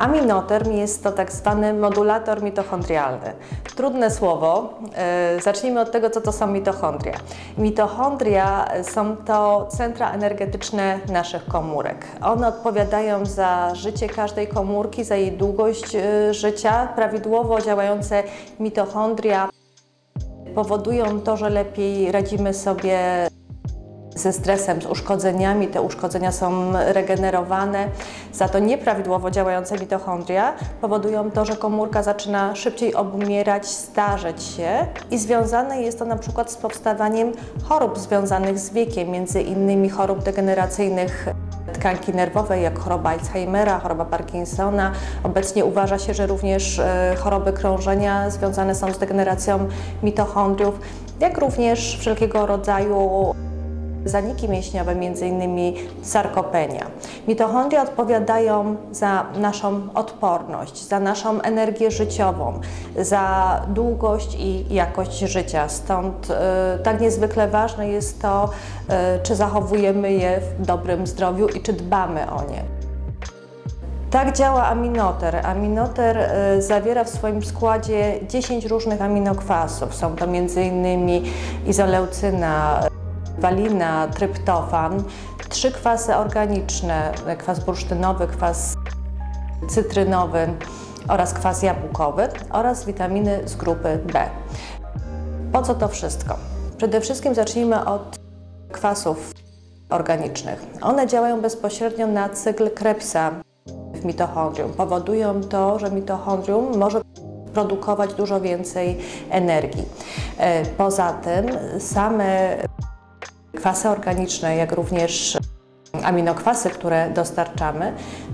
Aminoterm jest to tak zwany modulator mitochondrialny. Trudne słowo. E, zacznijmy od tego, co to są mitochondria. Mitochondria są to centra energetyczne naszych komórek. One odpowiadają za życie każdej komórki, za jej długość e, życia. Prawidłowo działające mitochondria powodują to, że lepiej radzimy sobie ze stresem, z uszkodzeniami. Te uszkodzenia są regenerowane. Za to nieprawidłowo działające mitochondria powodują to, że komórka zaczyna szybciej obumierać, starzeć się i związane jest to na przykład z powstawaniem chorób związanych z wiekiem, między innymi chorób degeneracyjnych tkanki nerwowej, jak choroba Alzheimera, choroba Parkinsona. Obecnie uważa się, że również e, choroby krążenia związane są z degeneracją mitochondriów, jak również wszelkiego rodzaju zaniki mięśniowe, m.in. sarkopenia. Mitochondria odpowiadają za naszą odporność, za naszą energię życiową, za długość i jakość życia. Stąd y, tak niezwykle ważne jest to, y, czy zachowujemy je w dobrym zdrowiu i czy dbamy o nie. Tak działa aminoter. Aminoter y, zawiera w swoim składzie 10 różnych aminokwasów. Są to m.in. izoleucyna, walina, tryptofan, trzy kwasy organiczne, kwas bursztynowy, kwas cytrynowy oraz kwas jabłkowy oraz witaminy z grupy B. Po co to wszystko? Przede wszystkim zacznijmy od kwasów organicznych. One działają bezpośrednio na cykl Krebsa w mitochondrium. Powodują to, że mitochondrium może produkować dużo więcej energii. E, poza tym same Kwasy organiczne, jak również aminokwasy, które dostarczamy,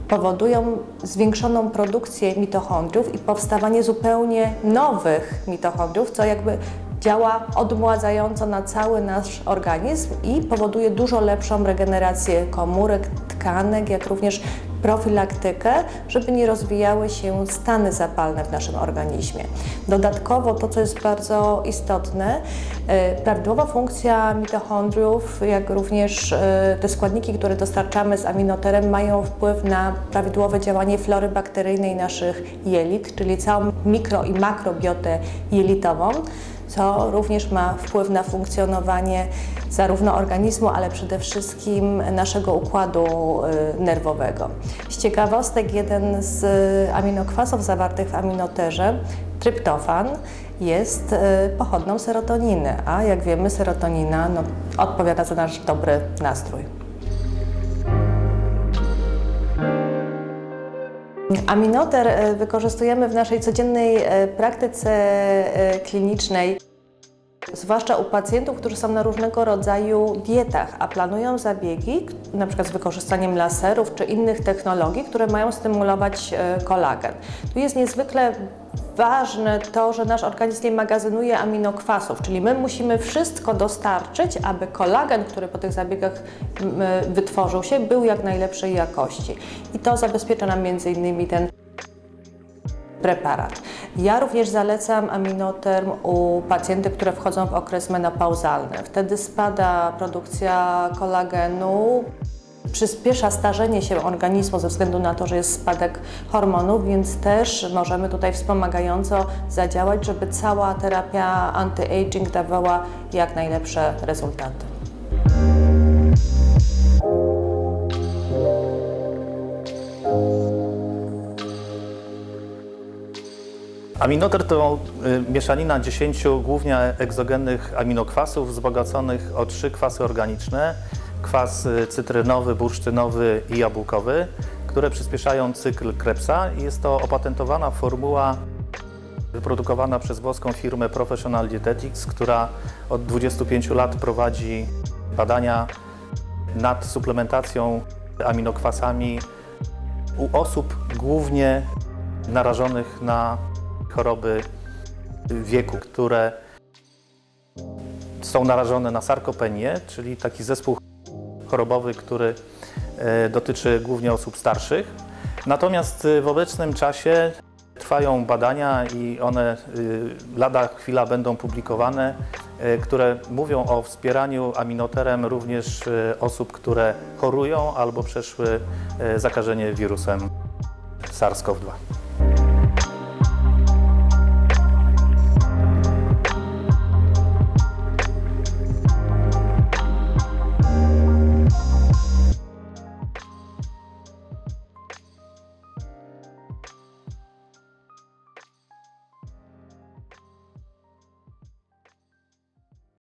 powodują zwiększoną produkcję mitochondriów i powstawanie zupełnie nowych mitochondriów, co jakby działa odmładzająco na cały nasz organizm i powoduje dużo lepszą regenerację komórek, tkanek, jak również profilaktykę, żeby nie rozwijały się stany zapalne w naszym organizmie. Dodatkowo to, co jest bardzo istotne, e, prawidłowa funkcja mitochondriów, jak również e, te składniki, które dostarczamy z aminoterem mają wpływ na prawidłowe działanie flory bakteryjnej naszych jelit, czyli całą mikro i makrobiotę jelitową co również ma wpływ na funkcjonowanie zarówno organizmu, ale przede wszystkim naszego układu y, nerwowego. Z ciekawostek jeden z aminokwasów zawartych w aminoterze, tryptofan, jest y, pochodną serotoniny, a jak wiemy serotonina no, odpowiada za nasz dobry nastrój. Aminoter y, wykorzystujemy w naszej codziennej praktyce klinicznej zwłaszcza u pacjentów, którzy są na różnego rodzaju dietach, a planują zabiegi, na przykład z wykorzystaniem laserów czy innych technologii, które mają stymulować e, kolagen. Tu jest niezwykle ważne to, że nasz organizm nie magazynuje aminokwasów, czyli my musimy wszystko dostarczyć, aby kolagen, który po tych zabiegach wytworzył się, był jak najlepszej jakości. I to zabezpiecza nam między innymi ten preparat. Ja również zalecam aminoterm u pacjentów, które wchodzą w okres menopauzalny. Wtedy spada produkcja kolagenu, przyspiesza starzenie się organizmu ze względu na to, że jest spadek hormonów, więc też możemy tutaj wspomagająco zadziałać, żeby cała terapia anti-aging dawała jak najlepsze rezultaty. Aminoter to y, mieszanina 10 głównie egzogennych aminokwasów wzbogaconych o trzy kwasy organiczne, kwas y, cytrynowy, bursztynowy i jabłkowy, które przyspieszają cykl Krebsa. Jest to opatentowana formuła wyprodukowana przez włoską firmę Professional Dietetics, która od 25 lat prowadzi badania nad suplementacją aminokwasami u osób głównie narażonych na choroby wieku, które są narażone na sarkopenię, czyli taki zespół chorobowy, który e, dotyczy głównie osób starszych. Natomiast e, w obecnym czasie trwają badania i one e, lada chwila będą publikowane, które mówią o wspieraniu aminoterem również osób, które chorują albo przeszły zakażenie wirusem SARS-CoV-2.